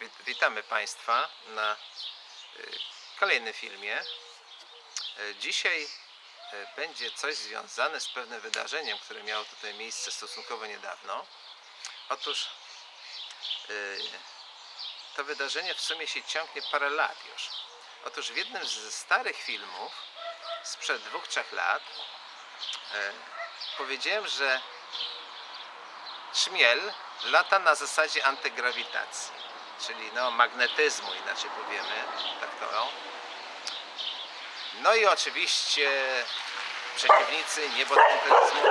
Wit- Witamy Państwa na y, kolejnym filmie. Y, Dzisiaj y, będzie coś związane z pewnym wydarzeniem, które miało tutaj miejsce stosunkowo niedawno. Otóż to wydarzenie w sumie się ciągnie parę lat już. Otóż w jednym ze starych filmów sprzed dwóch, trzech lat powiedziałem, że Szmiel lata na zasadzie antygrawitacji, czyli no magnetyzmu inaczej powiemy, tak to. No i oczywiście przeciwnicy niebotrytyzmu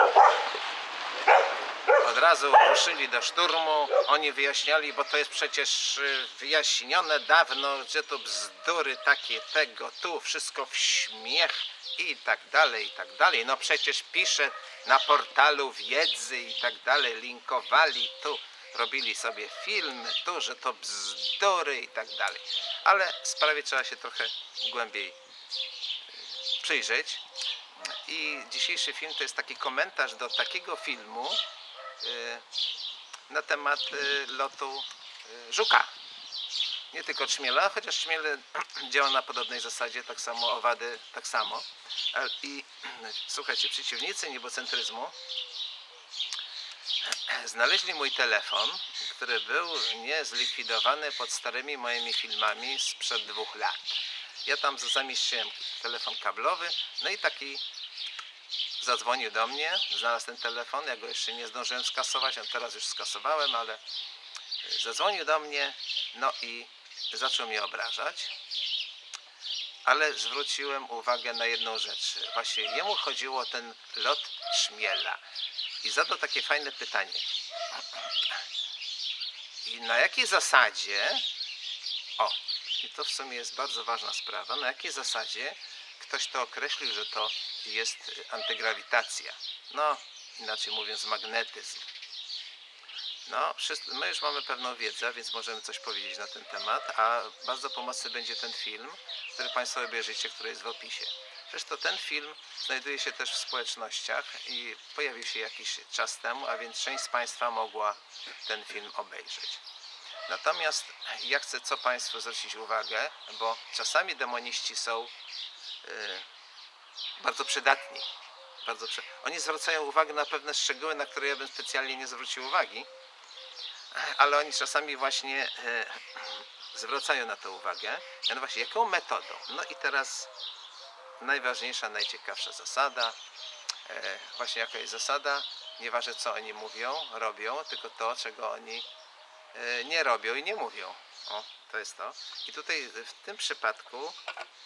od razu ruszyli do szturmu. Oni wyjaśniali, bo to jest przecież y, wyjaśnione dawno, że to bzdury takie tego, tu wszystko w śmiech i tak dalej, i tak dalej. No przecież pisze na portalu wiedzy i tak dalej, linkowali tu, robili sobie filmy tu, że to bzdury i tak dalej. Ale sprawie trzeba się trochę głębiej y, przyjrzeć. I dzisiejszy film to jest taki komentarz do takiego filmu y, na temat y, lotu żuka. Nie tylko trzmiela, chociaż trzmiele działa na podobnej zasadzie, tak samo owady, tak samo. Ale- I słuchajcie, przeciwnicy niebocentryzmu znaleźli mój telefon, który był niezlikwidowany pod starymi moimi filmami sprzed dwóch lat. Ja tam zamieściłem telefon kablowy, no i taki zadzwonił do mnie, znalazł ten telefon, ja go jeszcze nie zdążyłem skasować, a teraz już skasowałem, ale y, zadzwonił do mnie, no i zaczął mnie obrażać, ale zwróciłem uwagę na jedną rzecz. Właśnie jemu chodziło o ten lot szmiela i zadał takie fajne pytanie. I na jakiej zasadzie, o, i to w sumie jest bardzo ważna sprawa, na jakiej zasadzie ktoś to określił, że to jest antygrawitacja. No, inaczej mówiąc, magnetyzm. No, my już mamy pewną wiedzę, więc możemy coś powiedzieć na ten temat, a bardzo pomocny będzie ten film, który Państwo obejrzycie, który jest w opisie. Zresztą ten film znajduje się też w społecznościach i pojawił się jakiś czas temu, a więc część z Państwa mogła ten film obejrzeć. Natomiast ja chcę co Państwu zwrócić uwagę, bo czasami demoniści są y, bardzo przydatni. Bardzo przy... Oni zwracają uwagę na pewne szczegóły, na które ja bym specjalnie nie zwrócił uwagi, ale oni czasami właśnie e, zwracają na to uwagę. No właśnie, jaką metodą? No i teraz najważniejsza, najciekawsza zasada. E, właśnie jaka jest zasada? Nieważne co oni mówią, robią, tylko to, czego oni e, nie robią i nie mówią. O, to jest to. I tutaj w tym przypadku,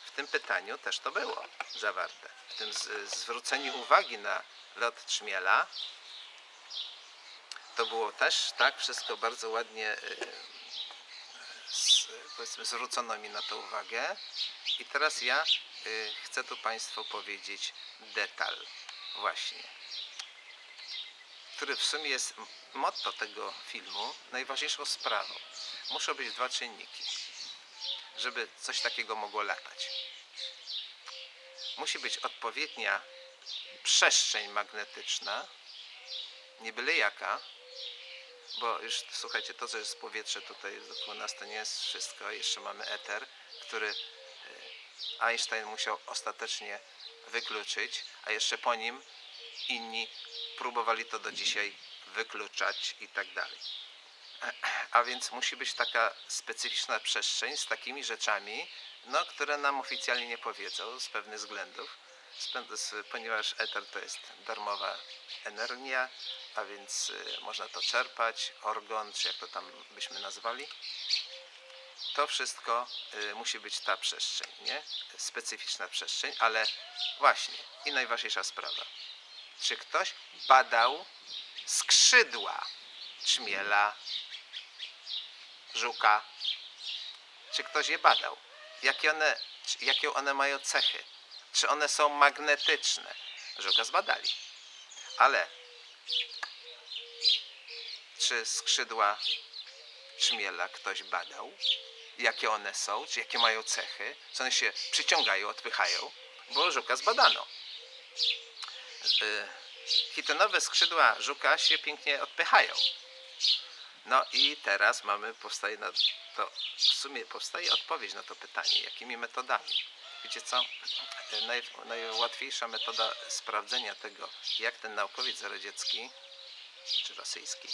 w tym pytaniu też to było zawarte. W tym z, zwróceniu uwagi na lot trzmiela to było też tak, wszystko bardzo ładnie y, z, powiedzmy zwrócono mi na to uwagę i teraz ja chcę tu Państwu powiedzieć detal właśnie który w sumie jest motto tego filmu, najważniejszą sprawą. Muszą być dwa czynniki, żeby coś takiego mogło latać. Musi być odpowiednia przestrzeń magnetyczna, nie byle jaka, bo już słuchajcie, to co jest powietrze tutaj wokół nas to nie jest wszystko, jeszcze mamy eter, który Einstein musiał ostatecznie wykluczyć, a jeszcze po nim inni próbowali to do dzisiaj wykluczać i tak dalej. A więc musi być taka specyficzna przestrzeń z takimi rzeczami, no, które nam oficjalnie nie powiedzą z pewnych względów, ponieważ eter to jest darmowa energia, a więc y, można to czerpać, organ, czy jak to tam byśmy nazwali. To wszystko y, musi być ta przestrzeń, nie? Specyficzna przestrzeń, ale właśnie i najważniejsza sprawa. Czy ktoś badał skrzydła czmiela, żuka? Czy ktoś je badał? Jakie one, jakie one mają cechy? Czy one są magnetyczne? Żuka zbadali. Ale czy skrzydła czmiela ktoś badał? Jakie one są? Czy jakie mają cechy? Czy one się przyciągają, odpychają? Bo żuka zbadano. Y, Chitonowe skrzydła żuka się pięknie odpychają. No i teraz mamy, powstaje na to, w sumie powstaje odpowiedź na to pytanie, jakimi metodami. Wiecie co? Naj, najłatwiejsza metoda sprawdzenia tego, jak ten naukowiec zarodziecki, czy rosyjski,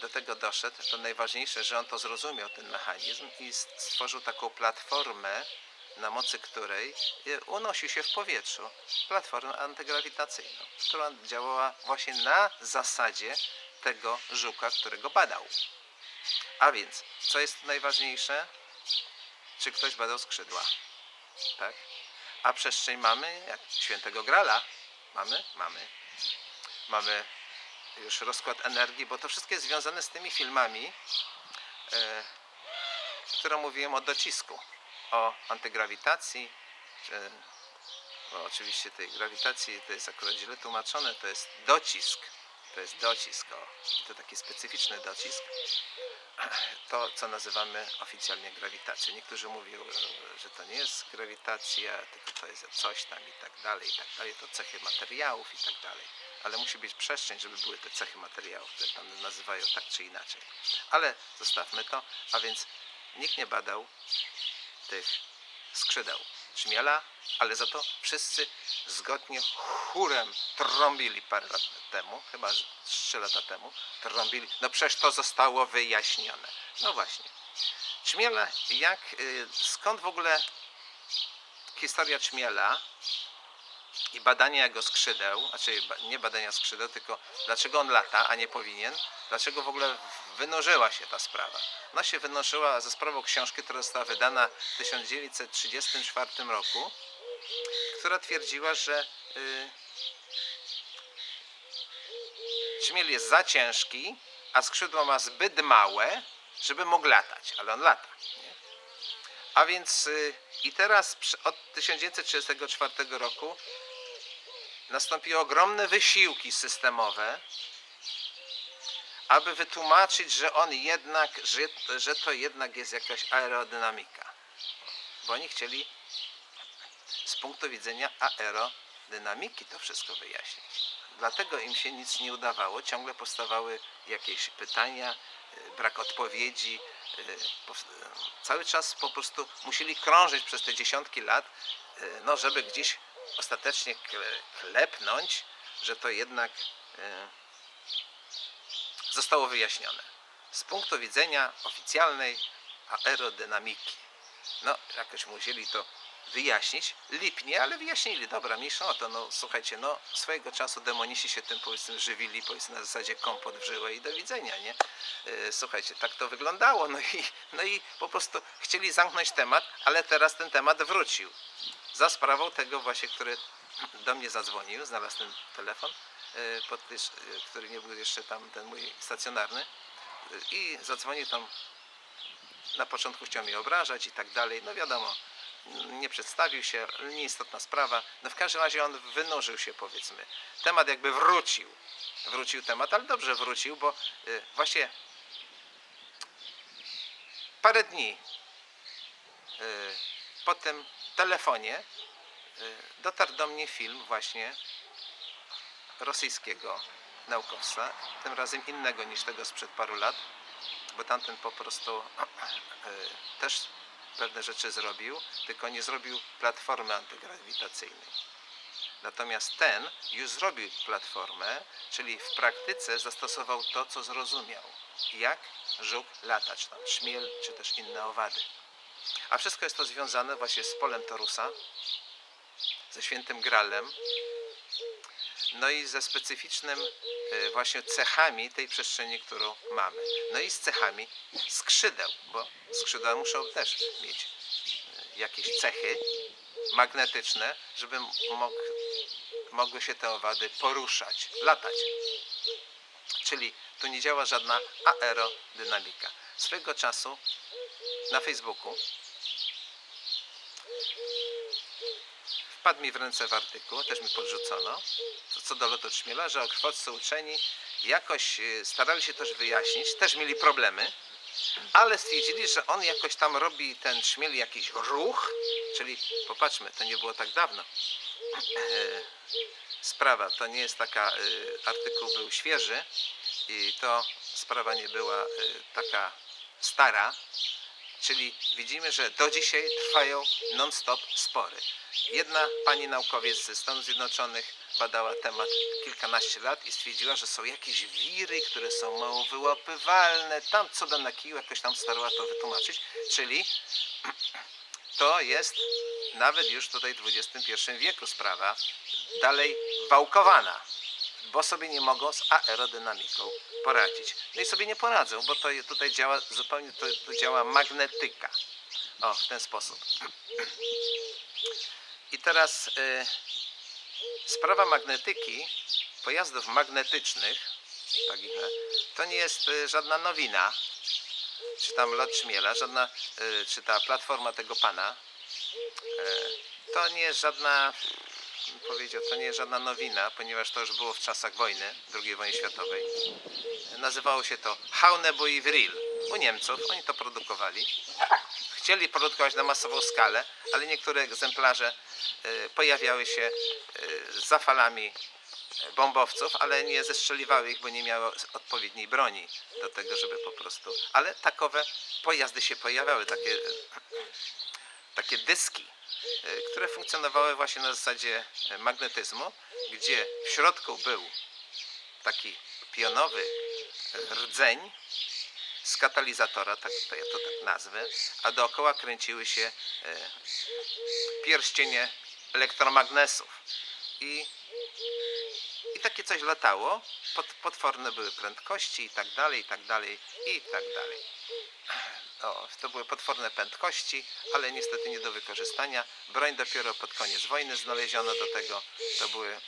do tego doszedł, to najważniejsze, że on to zrozumiał, ten mechanizm i stworzył taką platformę, na mocy której e, unosił się w powietrzu. Platformę antygrawitacyjną, która działała właśnie na zasadzie tego żuka, którego badał. A więc, co jest najważniejsze? Czy ktoś badał skrzydła? Tak? A przestrzeń mamy, jak świętego grala. Mamy? Mamy. Mamy już rozkład energii, bo to wszystko jest związane z tymi filmami, e, które mówiłem o docisku, o antygrawitacji, bo oczywiście tej grawitacji to jest akurat źle tłumaczone, to jest docisk, to jest docisk, o, to taki specyficzny docisk, to co nazywamy oficjalnie grawitacją. Niektórzy mówią, że to nie jest grawitacja, tylko to jest coś tam i tak dalej, i tak dalej, to cechy materiałów i tak dalej ale musi być przestrzeń, żeby były te cechy materiałów, które tam nazywają tak czy inaczej. Ale zostawmy to, a więc nikt nie badał tych skrzydeł czmiela, ale za to wszyscy zgodnie chórem trąbili parę lat temu, chyba 3 lata temu, trąbili, no przecież to zostało wyjaśnione. No właśnie. Czmiela, jak, y, skąd w ogóle historia czmiela i badania jego skrzydeł, znaczy nie badania skrzydeł, tylko dlaczego on lata, a nie powinien, dlaczego w ogóle wynurzyła się ta sprawa. No się wynurzyła ze sprawą książki, która została wydana w 1934 roku, która twierdziła, że yy, czmiel jest za ciężki, a skrzydło ma zbyt małe, żeby mógł latać, ale on lata. A więc yy, i teraz od 1934 roku nastąpiły ogromne wysiłki systemowe, aby wytłumaczyć, że on jednak, że, że to jednak jest jakaś aerodynamika. Bo oni chcieli z punktu widzenia aerodynamiki to wszystko wyjaśnić. Dlatego im się nic nie udawało, ciągle powstawały jakieś pytania, y, brak odpowiedzi. Y, cały czas po prostu musieli krążyć przez te dziesiątki lat, no żeby gdzieś ostatecznie klepnąć, że to jednak e, zostało wyjaśnione. Z punktu widzenia oficjalnej aerodynamiki. No, jakoś musieli to wyjaśnić. Lipnie, ale wyjaśnili. Dobra, mniejsza o to. No, słuchajcie, no, swojego czasu demoniści się tym, powiedzmy, żywili, powiedzmy, na zasadzie kompot w żyłę i do widzenia, nie? E, słuchajcie, tak to wyglądało. No i, no i po prostu chcieli zamknąć temat, ale teraz ten temat wrócił za sprawą tego właśnie, który do mnie zadzwonił, znalazł ten telefon, e, pod, e, który nie był jeszcze tam ten mój stacjonarny i zadzwonił tam, na początku chciał mnie obrażać i tak dalej, no wiadomo, nie przedstawił się, nieistotna sprawa, no w każdym razie on wynurzył się powiedzmy, temat jakby wrócił, wrócił temat, ale dobrze wrócił, bo właśnie parę dni po tym telefonie y, dotarł do mnie film właśnie rosyjskiego naukowca, tym razem innego niż tego sprzed paru lat, bo tamten po prostu y, też pewne rzeczy zrobił, tylko nie zrobił platformy antygrawitacyjnej. Natomiast ten już zrobił platformę, czyli w praktyce zastosował to, co zrozumiał. Jak żuk latać, tam szmiel czy też inne owady. A wszystko jest to związane właśnie z polem Torusa, ze świętym Gralem, no i ze specyficznym e, właśnie cechami tej przestrzeni, którą mamy. No i z cechami skrzydeł, bo skrzydła muszą też mieć e, jakieś cechy magnetyczne, żeby mog, mogły się te owady poruszać, latać. Czyli tu nie działa żadna aerodynamika. Swego czasu na Facebooku wpadł mi w ręce w artykuł, też mi podrzucono, co do lotu że okrwotcy uczeni jakoś y, starali się też wyjaśnić, też mieli problemy, ale stwierdzili, że on jakoś tam robi ten Czmiel jakiś ruch, czyli popatrzmy, to nie było tak dawno. sprawa, to nie jest taka, y, artykuł był świeży i to sprawa nie była y, taka stara, czyli widzimy, że do dzisiaj trwają non-stop spory. Jedna pani naukowiec ze Stanów Zjednoczonych badała temat kilkanaście lat i stwierdziła, że są jakieś wiry, które są mało wyłapywalne, tam co da na kiju, jakoś tam starała to wytłumaczyć, czyli to jest nawet już tutaj w XXI wieku sprawa dalej wałkowana, bo sobie nie mogą z aerodynamiką poradzić. No i sobie nie poradzą, bo to tutaj działa zupełnie, to, to działa magnetyka. O, w ten sposób. I teraz y, sprawa magnetyki pojazdów magnetycznych, tak to nie jest y, żadna nowina, czy tam lot Szmiela, żadna, y, czy ta platforma tego pana, y, to nie jest żadna, powiedział, to nie jest żadna nowina, ponieważ to już było w czasach wojny, II wojny światowej. Nazywało się to Haunebuy Vril u Niemców, oni to produkowali. Chcieli produkować na masową skalę, ale niektóre egzemplarze y, pojawiały się y, za falami bombowców, ale nie zestrzeliwały ich, bo nie miały odpowiedniej broni do tego, żeby po prostu. Ale takowe pojazdy się pojawiały, takie, takie dyski, y, które funkcjonowały właśnie na zasadzie y, magnetyzmu, gdzie w środku był taki pionowy rdzeń z katalizatora, tak to ja to tak nazwę, a dookoła kręciły się e, pierścienie elektromagnesów. I takie coś latało, pot, potworne były prędkości i tak dalej, i tak dalej, i tak dalej. O, to były potworne prędkości, ale niestety nie do wykorzystania. Broń dopiero pod koniec wojny znaleziono do tego. To były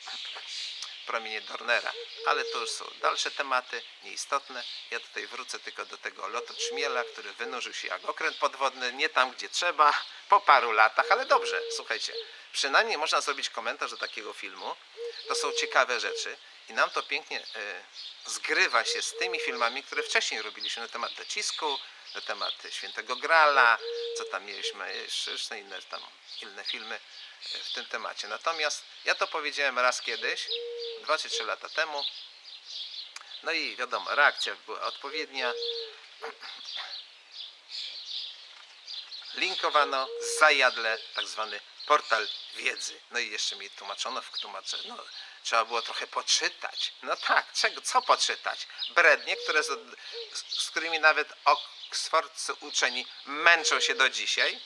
promienie Dornera. Ale to już są dalsze tematy, nieistotne. Ja tutaj wrócę tylko do tego lotu Czmiela, który wynurzył się jak okręt podwodny, nie tam gdzie trzeba, po paru latach, ale dobrze, słuchajcie. Przynajmniej można zrobić komentarz do takiego filmu. To są ciekawe rzeczy i nam to pięknie e, zgrywa się z tymi filmami, które wcześniej robiliśmy na temat docisku, na temat Świętego Grala, co tam mieliśmy, jeszcze inne tam inne filmy e, w tym temacie. Natomiast ja to powiedziałem raz kiedyś, dwa czy trzy lata temu. No i wiadomo, reakcja była odpowiednia. Linkowano zajadle tak zwany portal wiedzy. No i jeszcze mi tłumaczono w tłumacze, no trzeba było trochę poczytać. No tak, czego, co poczytać? Brednie, które z, z, którymi nawet oksfordzcy uczeni męczą się do dzisiaj.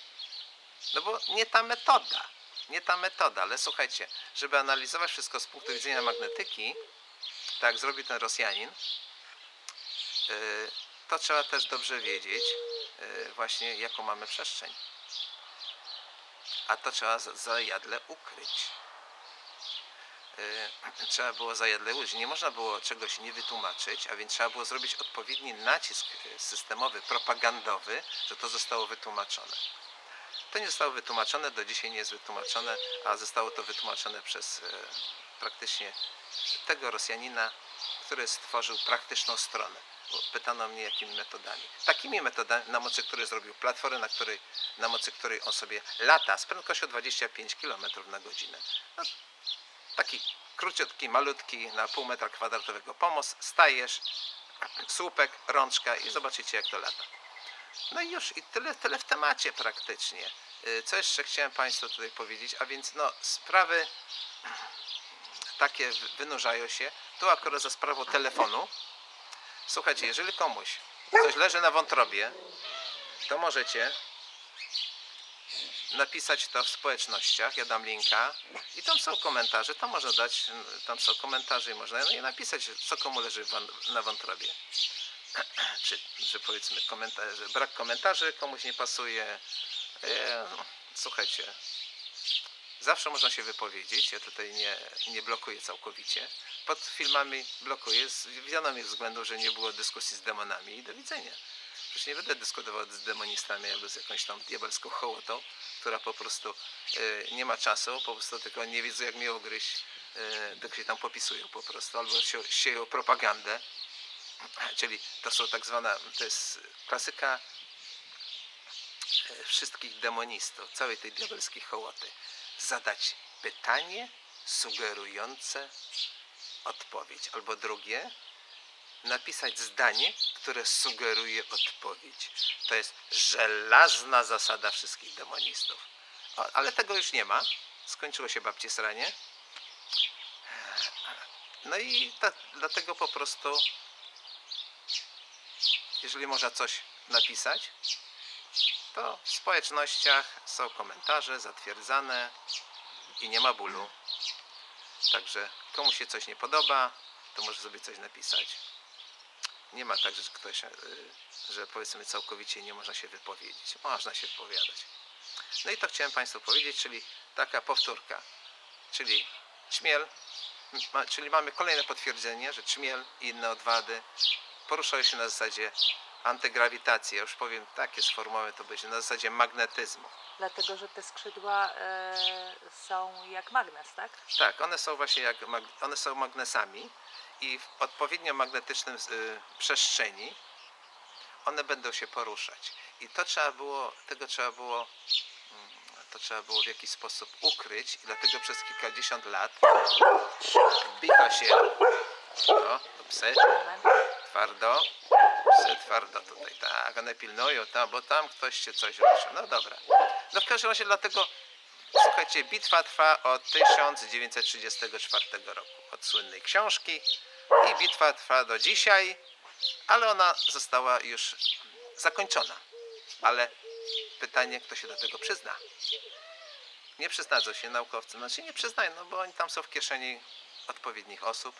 No bo nie ta metoda. Nie ta metoda, ale słuchajcie, żeby analizować wszystko z punktu widzenia magnetyki, tak zrobił ten Rosjanin, yy, to trzeba też dobrze wiedzieć yy, właśnie jaką mamy przestrzeń. A to trzeba za- zajadle ukryć. Yy, Trzeba było zajadle użyć. Nie można było czegoś nie wytłumaczyć, a więc trzeba było zrobić odpowiedni nacisk systemowy, propagandowy, że to zostało wytłumaczone. To nie zostało wytłumaczone, do dzisiaj nie jest wytłumaczone, a zostało to wytłumaczone przez e, praktycznie tego Rosjanina, który stworzył praktyczną stronę. Pytano mnie jakimi metodami. Takimi metodami, na mocy której zrobił platformę, na, której, na mocy której on sobie lata z prędkością 25 km na godzinę. No, taki króciutki, malutki, na pół metra kwadratowego pomost, stajesz, słupek, rączka i zobaczycie jak to lata. No i już, i tyle, tyle w temacie praktycznie. Y, Co jeszcze chciałem Państwu tutaj powiedzieć, a więc no sprawy takie wy- wynurzają się. Tu akurat za sprawą telefonu. Słuchajcie, jeżeli komuś coś leży na wątrobie, to możecie napisać to w społecznościach, ja dam linka i tam są komentarze, tam można dać, tam są komentarze i można no i napisać, co komu leży na wątrobie czy że powiedzmy brak komentarzy komuś nie pasuje. E, słuchajcie, zawsze można się wypowiedzieć. Ja tutaj nie, nie blokuję całkowicie. Pod filmami blokuję z wiadomych względów, że nie było dyskusji z demonami i do widzenia. Przecież nie będę dyskutował z demonistami albo z jakąś tam diabelską hołotą, która po prostu e, nie ma czasu, po prostu tylko nie wiedzą jak mnie ugryźć, e, tylko się tam popisują po prostu, albo sie, sieją propagandę czyli to są tak zwana, to jest klasyka e, wszystkich demonistów, całej tej diabelskiej hołoty. Zadać pytanie sugerujące odpowiedź. Albo drugie, napisać zdanie, które sugeruje odpowiedź. To jest żelazna zasada wszystkich demonistów. O, ale tego już nie ma. Skończyło się babci sranie. No i ta, dlatego po prostu, jeżeli można coś napisać, to w społecznościach są komentarze zatwierdzane i nie ma bólu. Także komu się coś nie podoba, to może sobie coś napisać. Nie ma tak, że ktoś, y, że powiedzmy całkowicie nie można się wypowiedzieć. Można się wypowiadać. No i to chciałem Państwu powiedzieć, czyli taka powtórka. Czyli czmiel, ma, czyli mamy kolejne potwierdzenie, że czmiel i inne odwady poruszają się na zasadzie antygrawitacji. Ja już powiem takie sformułowanie to będzie na zasadzie magnetyzmu. Dlatego, że te skrzydła e, są jak magnes, tak? Tak, one są właśnie jak one są magnesami i w odpowiednio magnetycznym y, przestrzeni one będą się poruszać. I to trzeba było, tego trzeba było, mm, to trzeba było w jakiś sposób ukryć i dlatego przez kilkadziesiąt lat bicha się o, to psy. Twardo, psy twardo tutaj, tak, one pilnują tam, bo tam ktoś się coś ruszył. No dobra. No w każdym razie dlatego Słuchajcie, bitwa trwa od 1934 roku, od słynnej książki i bitwa trwa do dzisiaj, ale ona została już zakończona. Ale pytanie, kto się do tego przyzna? Nie przyznadzą się naukowcy, znaczy nie przyznają, no bo oni tam są w kieszeni odpowiednich osób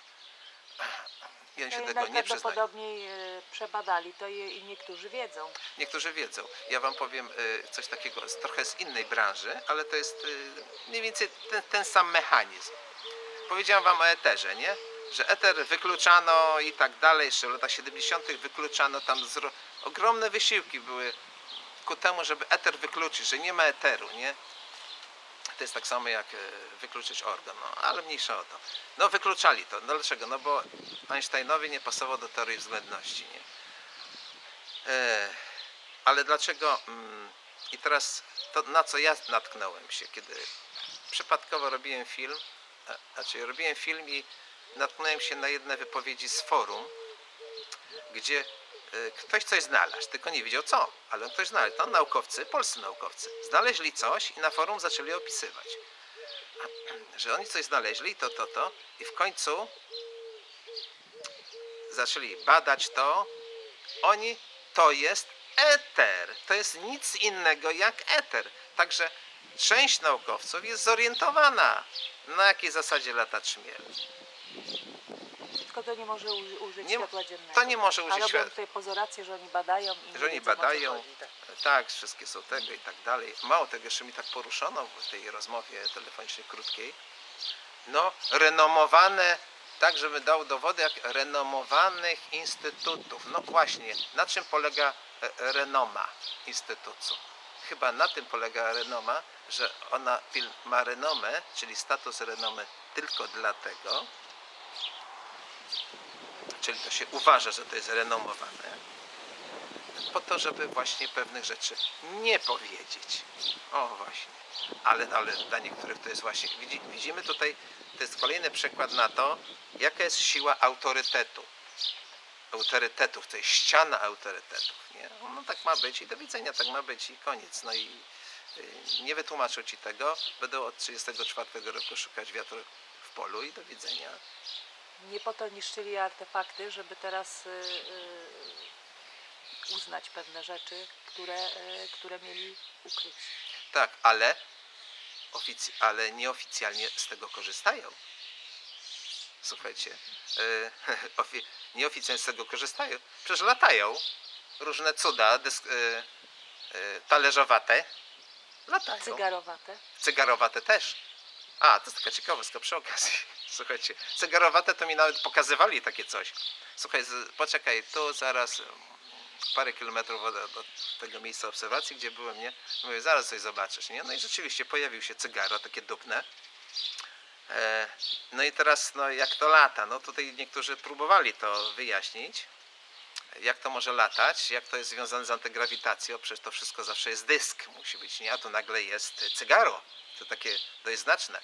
i oni się No i tego nie przyznają. Najprawdopodobniej e, przebadali to i, niektórzy wiedzą. Niektórzy wiedzą. Ja wam powiem y, coś takiego trochę z innej branży, ale to jest mniej więcej ten, ten sam mechanizm. Powiedziałem wam o eterze, nie? Że eter wykluczano i tak dalej. Jeszcze w latach 70. wykluczano tam ogromne wysiłki były ku temu, żeby eter wykluczyć, że nie ma eteru, nie? To jest tak samo jak e, wykluczyć organ, no, ale mniejsza o to. No wykluczali to. No dlaczego? No bo Einsteinowi nie pasował do teorii względności, nie? E, ale dlaczego? mm, I teraz to na co ja natknąłem się, kiedy przypadkowo robiłem film, e, znaczy robiłem film i natknąłem się na jedne wypowiedzi z forum, gdzie ktoś coś znalazł, tylko nie wiedział co, ale ktoś znalazł. To naukowcy, polscy naukowcy, znaleźli coś i na forum zaczęli opisywać. Że oni coś znaleźli, to, to, to i w końcu zaczęli badać to, oni to jest eter. To jest nic innego jak eter. Także część naukowców jest zorientowana, na jakiej zasadzie lata czmiel. Tylko to nie może uży, użyć Nie- światła dziennego. to nie może użyć światła- tutaj pozorację, że oni badają i Że oni badają, chodzi, tak. tak, wszystkie są tego i tak dalej. Mało tego, jeszcze mi tak poruszono w tej rozmowie telefonicznej krótkiej. No, renomowane, tak żeby dał dowody jak renomowanych instytutów. No właśnie, na czym polega e, renoma instytutu? Chyba na tym polega renoma, że ona ma renomę, czyli status renomy tylko dlatego, czyli to się uważa, że to jest renomowane, po to, żeby właśnie pewnych rzeczy nie powiedzieć. O właśnie. Ale, ale dla niektórych to jest właśnie. Widzi, widzimy tutaj, to jest kolejny przykład na to, jaka jest siła autorytetu. Autorytetów, to jest ściana autorytetów. Nie? No tak ma być i do widzenia tak ma być i koniec. No i y, nie wytłumaczą ci tego, będą od 34 roku szukać wiatru w polu i do widzenia. Nie po to niszczyli artefakty, żeby teraz y, y, uznać pewne rzeczy, które, y, które mieli ukryć. Tak, ale, ofic- ale nieoficjalnie z tego korzystają. Słuchajcie, ofi- nieoficjalnie z tego korzystają. Przecież latają różne cuda dysk- talerzowate. Latają. Cygarowate. Cygarowate też. A, to jest taka ciekawostka przy okazji. Słuchajcie, cygarowate to mi nawet pokazywali takie coś. Słuchaj, poczekaj, tu zaraz parę kilometrów od, od tego miejsca obserwacji, gdzie byłem, nie? Mówię, zaraz coś zobaczysz, nie? No i rzeczywiście pojawił się cygaro, takie dupne. E, no i teraz, no jak to lata? No tutaj niektórzy próbowali to wyjaśnić. Jak to może latać? Jak to jest związane z antygrawitacją? Przecież to wszystko zawsze jest dysk, musi być, nie? A tu nagle jest cygaro. To takie dość znaczne.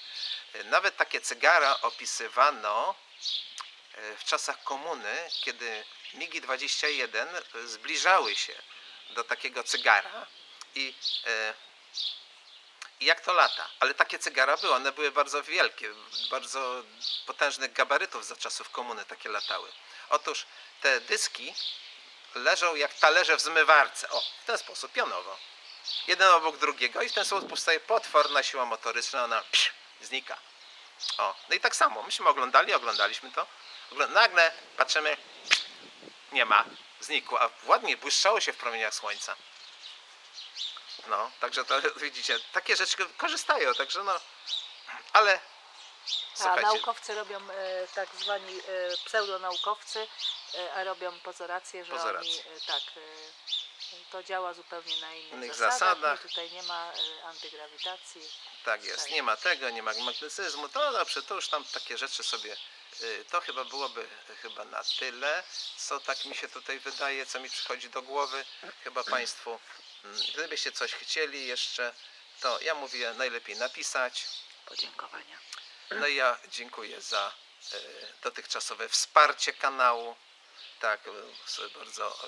E, Nawet takie cygara opisywano e, w czasach komuny, kiedy MIGI-21 zbliżały się do takiego cygara i e, i jak to lata. Ale takie cygara były, one były bardzo wielkie, bardzo potężnych gabarytów za czasów komuny takie latały. Otóż te dyski leżą jak talerze w zmywarce. O, w ten sposób, pionowo. Jeden obok drugiego i w ten sposób powstaje potworna siła motoryczna, ona psz, znika. O, no i tak samo, myśmy oglądali, oglądaliśmy to. Nagle patrzymy, psz, nie ma, znikło, a ładnie błyszczało się w promieniach słońca. No, także to widzicie, takie rzeczy korzystają, także no, ale A naukowcy robią e, tak zwani e, pseudonaukowcy, e, a robią pozorację, że Pozorację. oni e, tak e, to działa zupełnie na innych, Innych zasadach. zasadach. Tutaj nie ma e, antygrawitacji. tak jest, nie ma tego, nie ma magnetyzmu, to dobrze, to już tam takie rzeczy sobie, y, to chyba byłoby chyba na tyle, co tak mi się tutaj wydaje, co mi przychodzi do głowy, chyba Państwu, mm, gdybyście coś chcieli jeszcze, to ja mówię najlepiej napisać, Podziękowania. No i ja dziękuję za e, dotychczasowe wsparcie kanału. Tak, e, sobie bardzo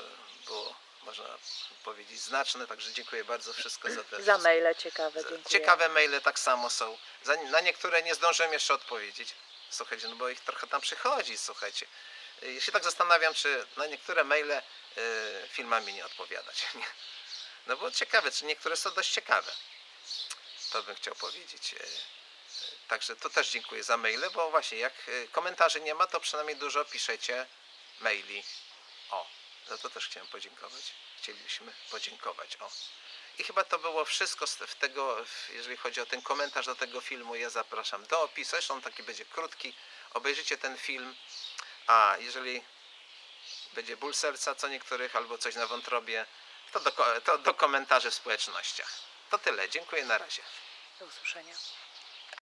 było, można powiedzieć, znaczne, także dziękuję bardzo wszystko za te Za maile ciekawe, za- dziękuję. Ciekawe maile tak samo są. Za, na niektóre nie zdążyłem jeszcze odpowiedzieć. Słuchajcie, no bo ich trochę tam przychodzi, słuchajcie. Ja się tak zastanawiam, czy na niektóre maile e, filmami nie odpowiadać. Nie? No bo ciekawe, czy niektóre są dość ciekawe. To bym chciał powiedzieć. E, e, Także to też dziękuję za maile, bo właśnie jak komentarzy nie ma, to przynajmniej dużo piszecie maili. O, za to też chciałem podziękować. Chcielibyśmy podziękować. O. I chyba to było wszystko z tego, jeżeli chodzi o ten komentarz do tego filmu. Ja zapraszam do opisu. Zresztą taki będzie krótki. Obejrzyjcie ten film. A jeżeli będzie ból serca co niektórych albo coś na wątrobie, to do, to do komentarzy w społecznościach. To tyle. Dziękuję na razie. Do usłyszenia.